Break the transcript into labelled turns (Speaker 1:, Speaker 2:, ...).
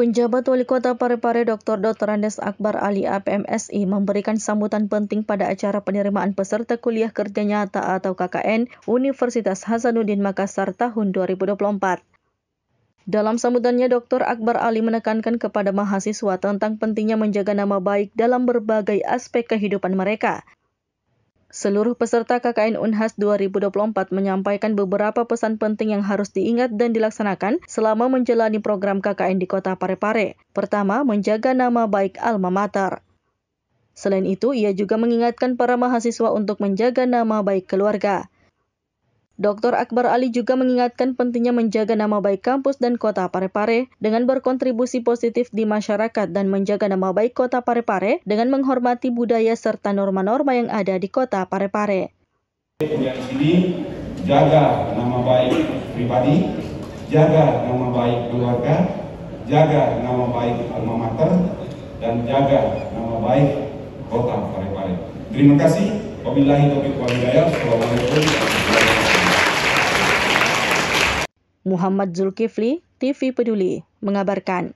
Speaker 1: Penjabat Wali Kota Parepare Dr. Dr. Andes Akbar Ali APMSI memberikan sambutan penting pada acara penerimaan peserta kuliah kerja nyata atau KKN Universitas Hasanuddin Makassar tahun 2024. Dalam sambutannya, Dr. Akbar Ali menekankan kepada mahasiswa tentang pentingnya menjaga nama baik dalam berbagai aspek kehidupan mereka, Seluruh peserta KKN Unhas 2024 menyampaikan beberapa pesan penting yang harus diingat dan dilaksanakan selama menjalani program KKN di Kota Parepare. Pertama, menjaga nama baik alma mater. Selain itu, ia juga mengingatkan para mahasiswa untuk menjaga nama baik keluarga. Dr. Akbar Ali juga mengingatkan pentingnya menjaga nama baik kampus dan kota Parepare dengan berkontribusi positif di masyarakat dan menjaga nama baik kota Parepare dengan menghormati budaya serta norma-norma yang ada di kota Parepare.
Speaker 2: Yang sini jaga nama baik pribadi, jaga nama baik keluarga, jaga nama baik alma mater, dan jaga nama baik kota Parepare. Terima kasih. Wabillahi taufiq wal hidayah. Assalamualaikum
Speaker 1: Muhammad Zulkifli, TV Peduli, mengabarkan.